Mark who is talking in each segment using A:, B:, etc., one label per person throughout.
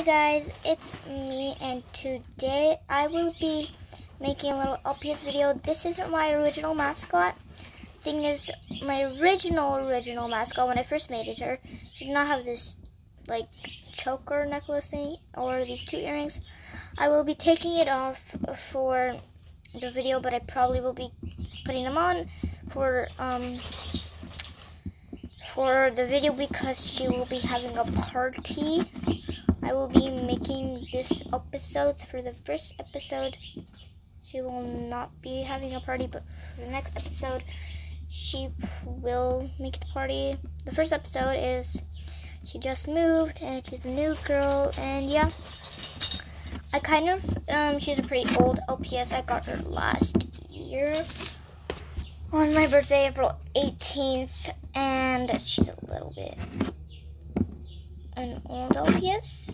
A: Hey guys, it's me and today I will be making a little LPS video. This isn't my original mascot. Thing is, my original, original mascot, when I first made it her, she did not have this like choker necklace thing or these two earrings. I will be taking it off for the video, but I probably will be putting them on for um for the video because she will be having a party. I will be making this episodes for the first episode. She will not be having a party, but for the next episode, she will make a party. The first episode is she just moved and she's a new girl, and yeah. I kind of, um, she's a pretty old LPS. I got her last year on my birthday, April 18th, and she's a little bit an old LPS.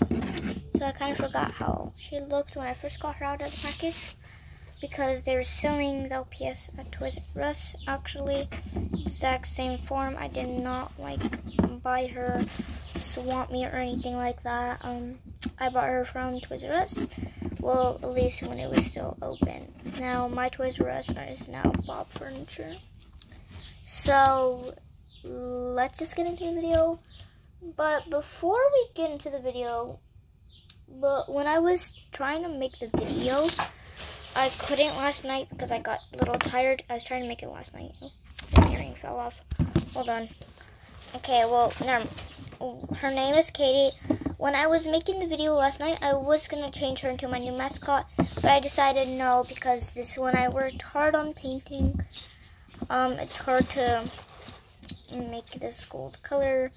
A: So I kind of forgot how she looked when I first got her out of the package because they were selling the LPS at Toys R Us actually exact same form. I did not like buy her Swamp Me or anything like that. Um, I bought her from Toys R Us. Well, at least when it was still open. Now my Toys R Us is now Bob Furniture. So let's just get into the video. But before we get into the video, but when I was trying to make the video, I couldn't last night because I got a little tired. I was trying to make it last night. Oh, my earring fell off. Hold on. Okay, well, never. Her name is Katie. When I was making the video last night, I was going to change her into my new mascot, but I decided no because this one I worked hard on painting. Um, it's hard to make this gold color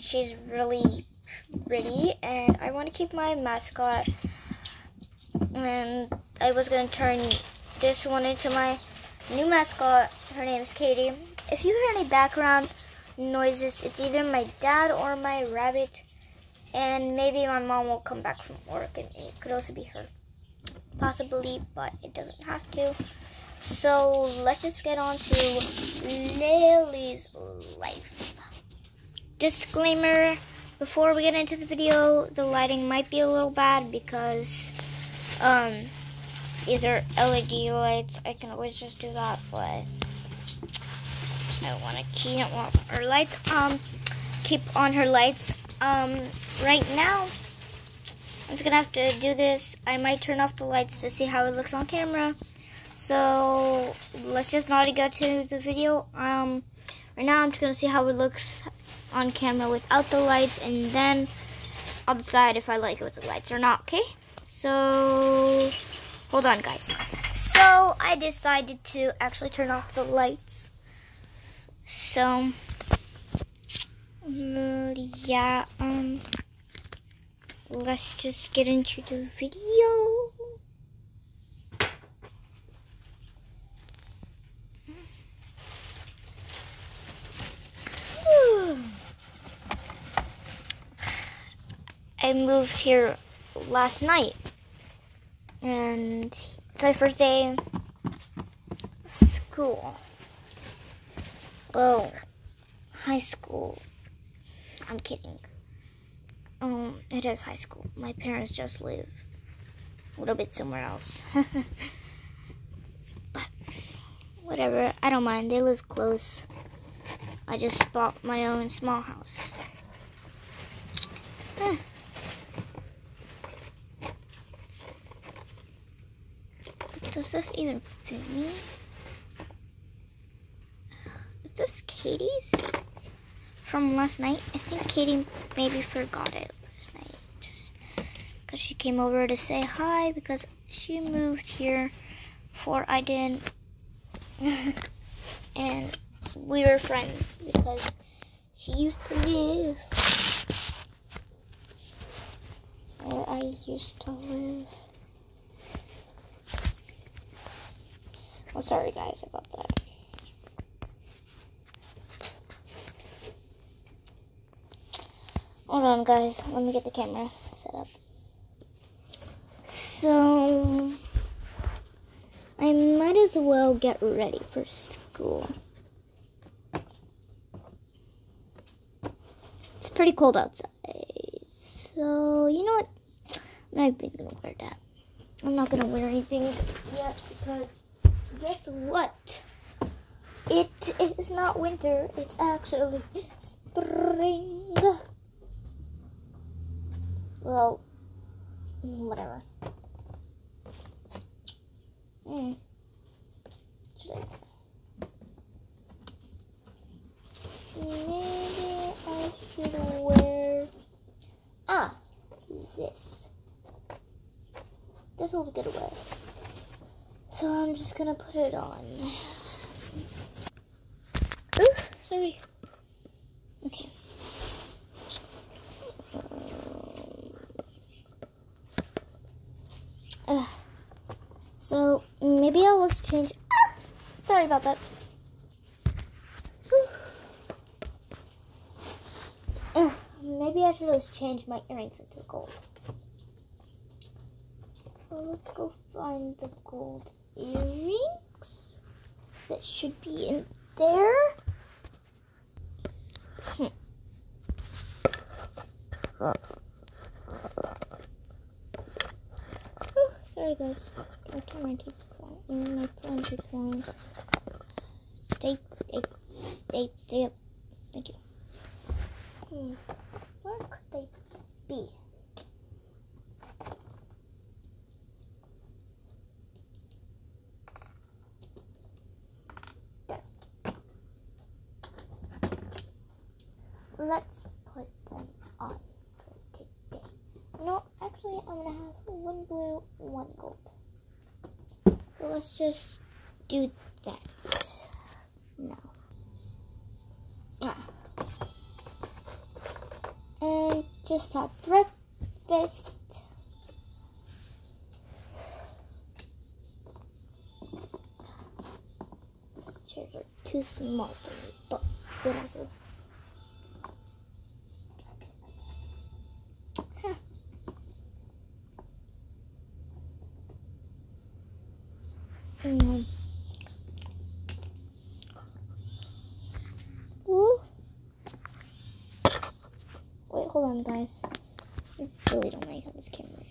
A: she's really pretty and I want to keep my mascot and I was going to turn this one into my new mascot. Her name is Katie. If you hear any background noises, it's either my dad or my rabbit and maybe my mom will come back from work and it could also be her. Possibly, but it doesn't have to. So let's just get on to Lilly's life. Disclaimer, before we get into the video, the lighting might be a little bad because um, these are LED lights. I can always just do that, but I don't want to keep on her lights. Um, keep on her lights. Um, right now, I'm just gonna have to do this. I might turn off the lights to see how it looks on camera. So let's just not go to the video. Um, right now I'm just gonna see how it looks on camera without the lights and then I'll decide if I like it with the lights or not, okay? So, hold on guys. So, I decided to actually turn off the lights. So, yeah, um, let's just get into the video. I moved here last night. And it's my first day of school. Well, high school. I'm kidding. Um, it is high school. My parents just live a little bit somewhere else. but, whatever. I don't mind. They live close. I just bought my own small house. Does this even fit me? Is this Katie's from last night? I think Katie maybe forgot it last night. Just because she came over to say hi because she moved here before I did. and we were friends because she used to live where I used to live. Oh, sorry guys about that. Hold on guys, let me get the camera set up. So, I might as well get ready for school. It's pretty cold outside, So, you know what? I'm not even gonna wear that. I'm not gonna wear anything yet because guess what? It is not winter, it's actually spring. Well, whatever. I? Maybe I should wear. Ah, this. This will be good wear. So I'm just gonna put it on. Ooh, sorry. Okay. Uh, so maybe I'll just change. Ah, sorry about that. Uh, maybe I should just change my earrings into gold. So let's go find the gold earrings that should be in there. Hmm. sorry guys, my camera keeps falling. My phone keeps falling. Stay, stay, stay, stay up. Thank you. Hmm. Where could they be? Let's put them on today. No, actually, I'm gonna have one blue, one gold. So let's just do that now. Ah. And just have breakfast. These chairs are too small for me, but whatever. Mm. Ooh. Guys. I really don't like this camera.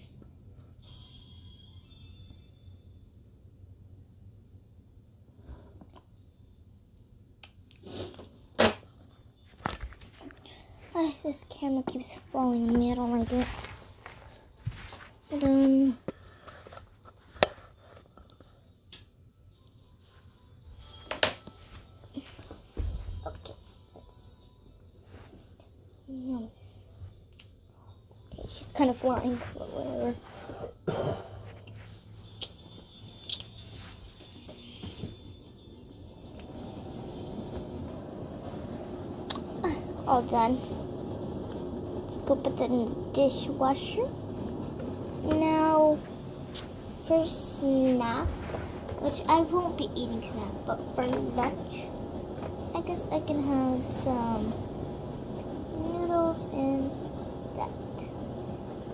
A: This camera keeps falling on me. I don't like it. Hold on. Flying, All done. Let's go put that in the dishwasher. Now, for snack, which I won't be eating snack, but for lunch, I guess I can have some noodles and that.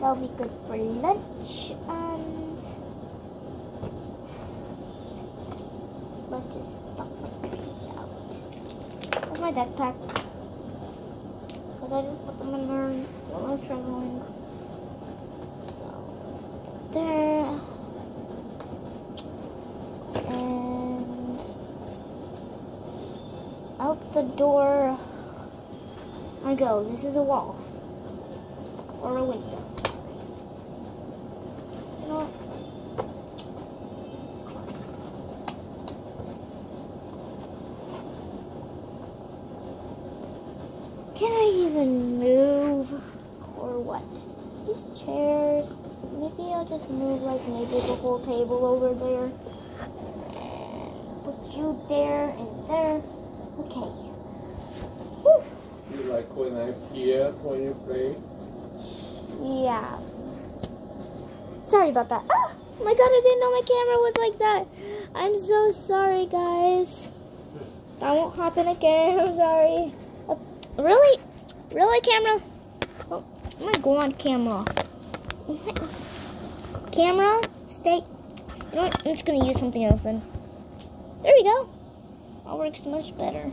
A: That'll be good for lunch and let's just stop my things out. Where's my backpack? Because I just put them in there while I was traveling. So there. And out the door I go. This is a wall. Or a window. You know what? Can I even move? Or what? These chairs. Maybe I'll just move like whole table over there. Put you there and there. Okay. Whew.
B: You like when I'm here when you play?
A: Yeah. Sorry about that. Ah, my god, I didn't know my camera was like that. I'm so sorry, guys. That won't happen again. I'm sorry. Uh, really? Really, camera? Oh, I'm gonna go on camera. Camera, stay. You know what? I'm just gonna use something else then. There we go. That works much better.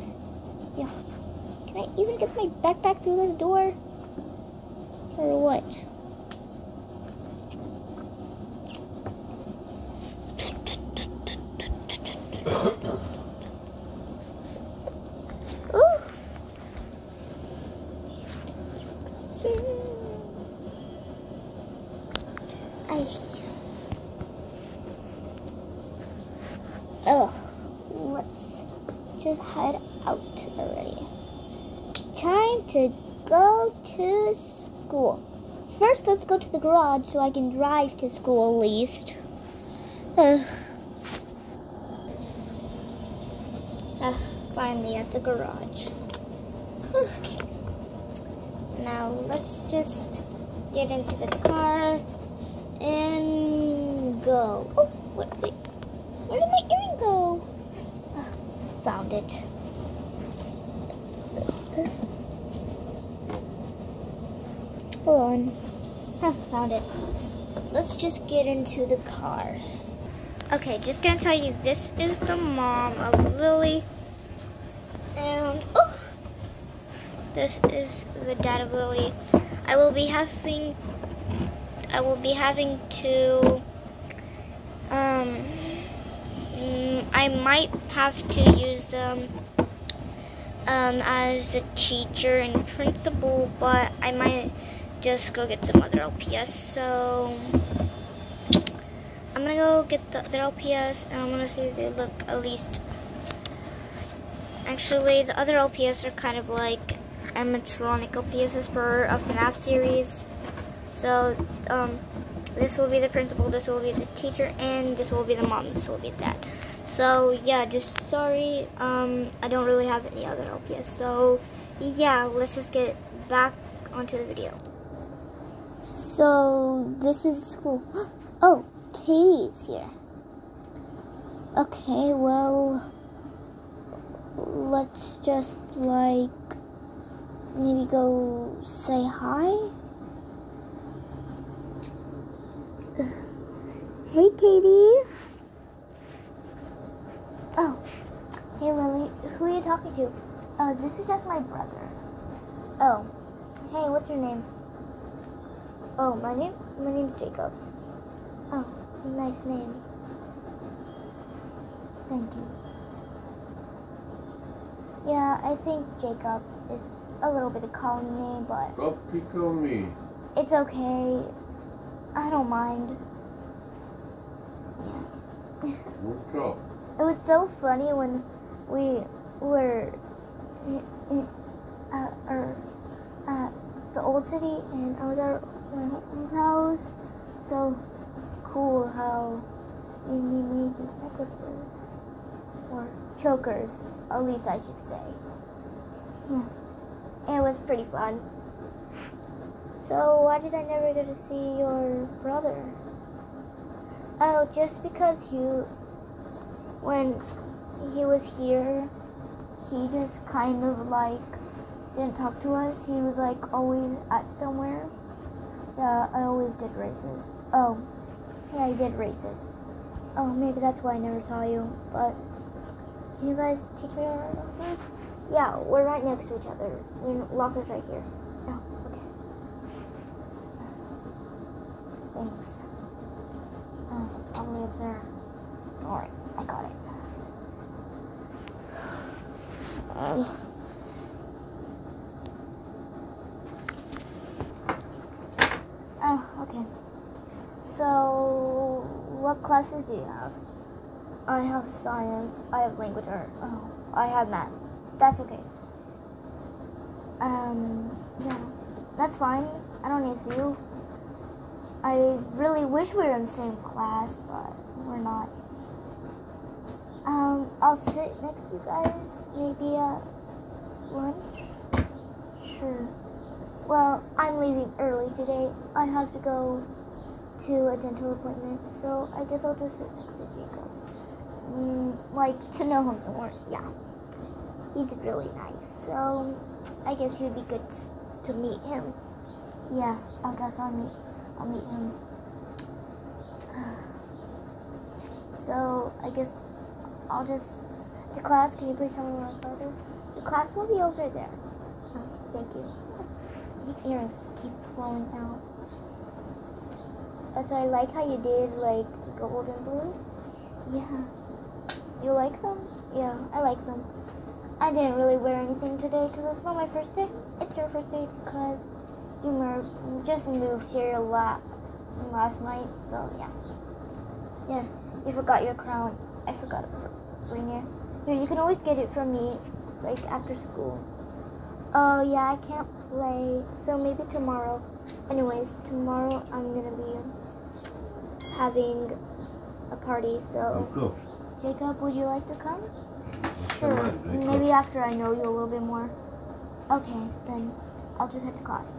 A: Yeah. Can I even get my backpack through this door? Or what? Ooh. Ay. Oh, let's just head out already. Time to go to school. First, let's go to the garage so I can drive to school at least. Ah, finally at the garage. Okay. Now let's just get into the car and go. Oh, wait, wait. Where did my earring go? Ah, it. Hold on. Huh, found it. Let's just get into the car. Okay, just gonna tell you this is the mom of Lilly. And oh, this is the dad of Lilly. I will be having I will be having to um mm, I might have to use them um, as the teacher and principal, but I might just go get some other LPS. So I'm gonna go get the other LPS and I'm gonna see if they look at least. Actually, the other LPS are kind of like animatronic LPSs for a FNAF series. So um, this will be the principal, this will be the teacher, and this will be the mom, this will be that. So yeah, just sorry, um, I don't really have any other LPS. So yeah, let's just get back onto the video. So this is school. Oh, Katie's here. Okay, well, let's just like maybe go say hi. Hey, Katie. Oh, hey, Lilly. Who are you talking to? Oh, this is just my brother. Oh, hey, what's your name? Oh, my name? My name's Jacob. Oh, nice name. Thank you. Yeah, I think Jacob is a little bit of a common name, but
B: Go pick me.
A: it's okay. I don't mind. Yeah.
B: What's up?
A: It was so funny when we were at, our, at the old city and I was at my mom's house. So cool how we made these necklaces. Or chokers, at least I should say. Yeah. It was pretty fun. So why did I never get to see your brother? Oh, just because you when he was here, he just kind of like didn't talk to us. He was like always at somewhere. Yeah, I always did races. Oh, yeah, I did races. Oh, maybe that's why I never saw you. But can you guys teach me our numbers? Yeah, we're right next to each other. Your locker's right here. Oh, okay. Thanks. Oh, probably up there. Alright, I got it. Uh, oh, okay. So, what classes do you have? I have science. I have language art. Oh, I have math. That's okay. Um, yeah, that's fine. I don't need to see you. I really wish we were in the same class, but we're not. Um, I'll sit next to you guys, maybe at lunch. Sure. Well, I'm leaving early today. I have to go to a dental appointment, so I guess I'll just sit next to Jacob. Mm, like to know him some more. Yeah, he's really nice. So I guess he'd be good to meet him. Yeah, I guess I'll meet. I'll meet him. So I guess I'll just the class. Can you please tell me where card is? The class will be over there. Oh, thank you. earrings keep flowing out. Uh, So I like how you did like gold and blue. Yeah. You like them? Yeah, I like them. I didn't really wear anything today because it's not my first day. It's your first day because you just moved here a lot last night. So yeah. Yeah, you forgot your crown. I forgot br- bring it. Here, you can always get it from me, like after school. Oh yeah, I can't play. So maybe tomorrow. Anyways, tomorrow I'm gonna be having a party. So oh,
B: Uncle.
A: Jacob, would you like to come? Sure.
B: Jacob.
A: Maybe after I know you a little bit more. Okay, then I'll just head to class.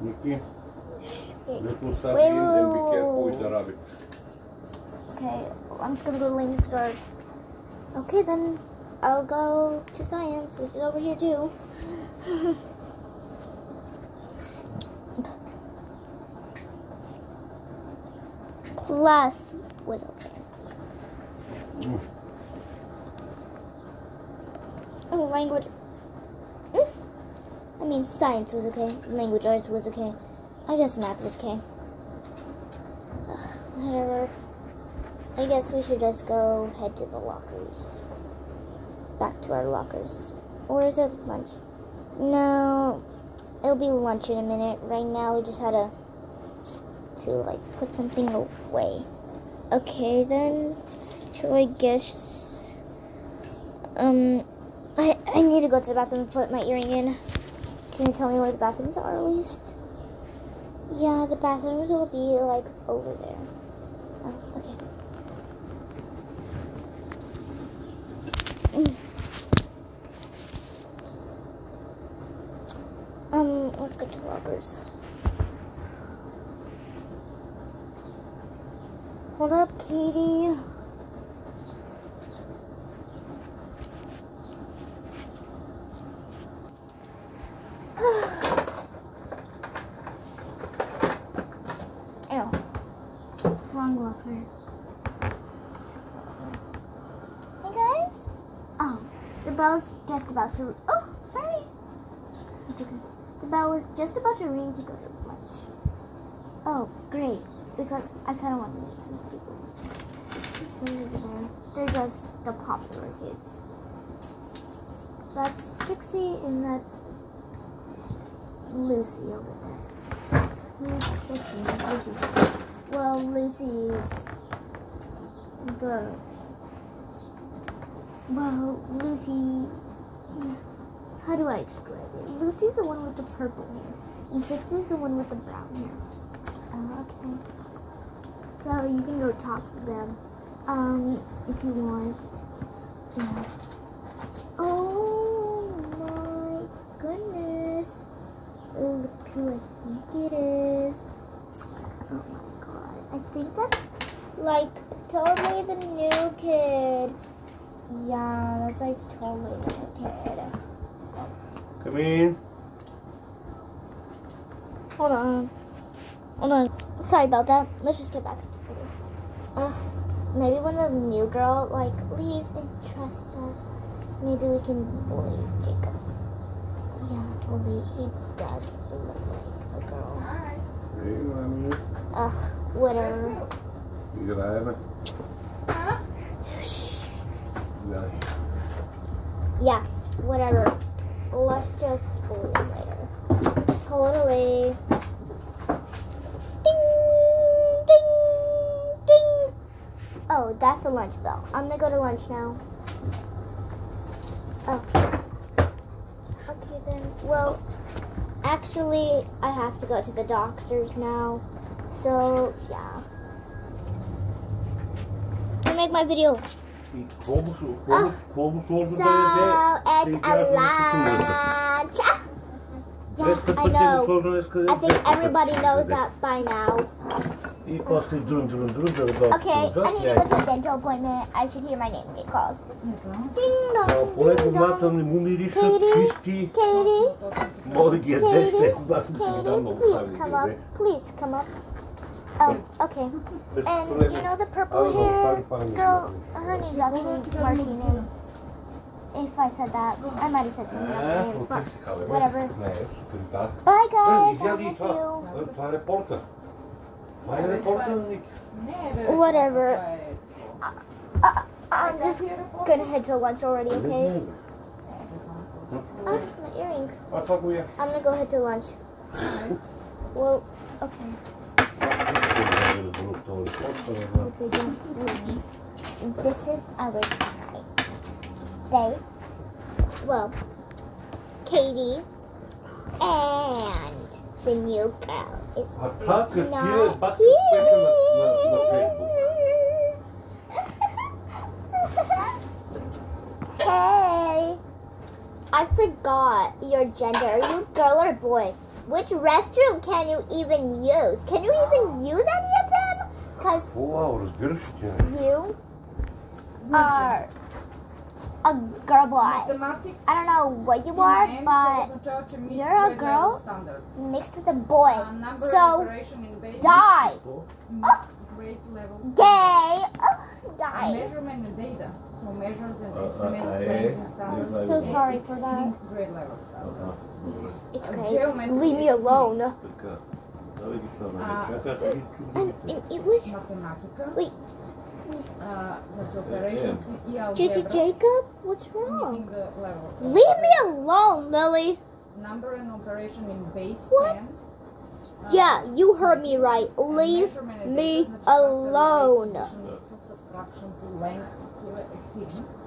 B: Nikki,
A: Wait, Wait,
B: sardines and be
A: wait, wait,
B: rabbit.
A: Okay, I'm just gonna go to language arts. Okay, then I'll go to science, which is over here too. Class was okay.
B: Mm.
A: Oh, language. I mean, science was okay. Language arts was okay. I guess math was okay. Ugh, whatever. I guess we should just go head to the lockers. Back to our lockers. Or is it lunch? No, it'll be lunch in a minute. Right now, we just had to to like put something away. Okay, then. So I guess um I I need to go to the bathroom and put my earring in. Can you tell me where the bathrooms are at least? Yeah, the bathrooms will be like over there. Oh, okay. Mm. Um, let's go to the lockers. Hold up, Katie. Ew. Wrong locker. Hey guys. Oh, the bell's just about to. Oh, sorry. It's okay. The bell was just to go to lunch. Oh, great. Because I kind of want to meet some people. They're just the popular kids. That's Trixie and that's Lucy over there. Lucy? Lucy. Well, Lucy is the. Well, Lucy. How do I explain it? Lucy's the one with the purple hair, and Trixie's the one with the brown hair. Oh, okay. So you can go talk to them, um, if you want. Yeah. Oh my goodness! Look who I think it is. Oh my god! I think that's like totally the new kid. Yeah, that's like totally the new kid.
B: Come in.
A: Hold on. Hold on. Sorry about that. Let's just get back to the video. Uh, maybe when the new girl like leaves and trusts us, maybe we can bully Jacob. Yeah, totally. He does look like a girl.
B: Hey, mommy.
A: Ugh, whatever.
B: You gonna have it? Yeah.
A: Yeah, whatever. Let's just bully later. Totally. That's the lunch bell. I'm gonna go to lunch now. Oh. Okay then. Well, actually, I have to go to the doctor's now. So, yeah. I make my video.
B: Die kobels,
A: Ah.
B: kobels, kobels
A: So, it's a lunch. Yeah, I know. I think everybody knows that by now. Okay, I need to go to a dental appointment. I should hear my name get called. Ding dong,
B: Poleg
A: ding
B: maakt
A: dong.
B: dan die moederische,
A: Katie?
B: Christy,
A: Katie,
B: morgen je
A: Katie?
B: beste, maar ze
A: Katie, please come up. Please come up. Um, okay. And you know the purple hair girl? Her name's actually Martinez. if I said that. I might have said something else, but whatever.
B: Nie, to jest tak.
A: Bye guys. I
B: zjadli
A: miss you. Whatever. Uh, I'm just gonna head to lunch already, okay? Ah, my earring. I'm gonna go head to lunch. Well, okay. This is our day. Well, Katie and the new girl is
B: A tak, tyle
A: not
B: Facebook.
A: hey, I forgot your gender. Are you girl or boy? Which restroom can you even use? Can you even use any of them? Because
B: Wow, rozbierasz się cię.
A: you are a girl boy. I don't know what you are, but you're a girl mixed with a boy. So, die. Oh, gay. Oh, die.
C: measurement and data. So measures and
B: Uh, uh,
C: estimates,
B: uh,
C: range and standards.
A: So sorry for that.
C: exceeding Grade levels.
B: Aha.
A: It's
C: A
A: okay. Leave me alone.
B: Taka. No widzisz co,
C: A.
B: czekasz i
A: And, and it was Wait
C: uh,
A: yeah.
C: JJ
A: Jacob, what's wrong? Leave me alone, Lilly.
C: Number and operation in base
A: what? Yeah, you heard me right. Leave me alone.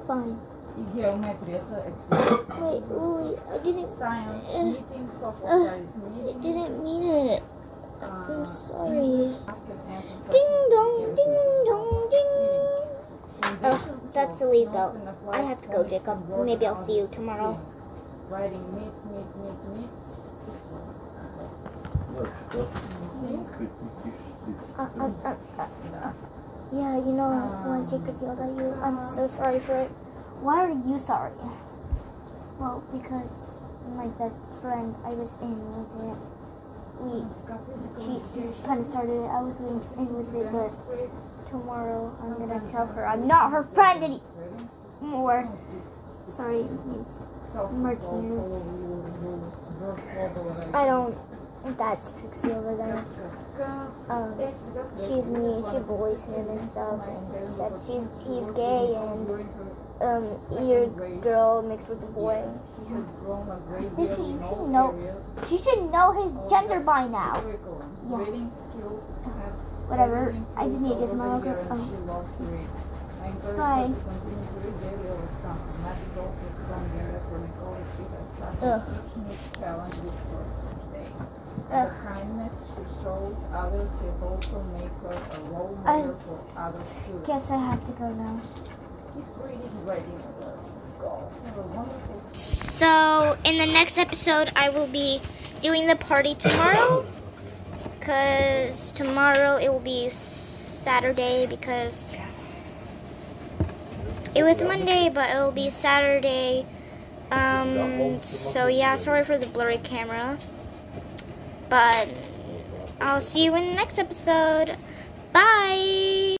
A: Fine. Wait, Lilly, I didn't.
C: Science,
A: uh,
C: meeting, social
A: uh,
C: meeting.
A: I didn't mean it. I'm sorry. Ding dong, ding dong, ding. Ugh, that's the out.
C: and
A: I have to go, Jacob. Maybe I'll see you tomorrow. Uh, uh, uh. Yeah, you know when Jacob yelled at you, I'm so sorry for it. Why are you sorry? Well, because my best friend I was in with it we she kind of started it. I was in with it, but tomorrow I'm gonna tell her I'm not her friend anymore. Sorry,
C: it's
A: Martinez. I don't. That's Trixie over there. Um, she's me. She bullies him and stuff, and said she, he's gay and um your girl mixed with a boy.
C: She has grown a great deal
A: she-
C: in
A: she know- She should know his gender by now. Yeah.
C: Skills
A: Whatever. I just need to get to my locker.
C: over the year
A: Oh.
C: she loves to read. I
A: Fine.
C: her to continue to read daily over summer. Math is also a strong area for Nicole. She has started
A: Ugh.
C: each new challenge with her each day.
A: Ugh.
C: The kindness she shows others has also made her a role model for other students.
A: Guess I have to go now. So in the next episode, I will be doing the party tomorrow. Cause tomorrow it will be Saturday because it was Monday, but it will be Saturday. Um, so yeah, sorry for the blurry camera. But I'll see you in the next episode. Bye.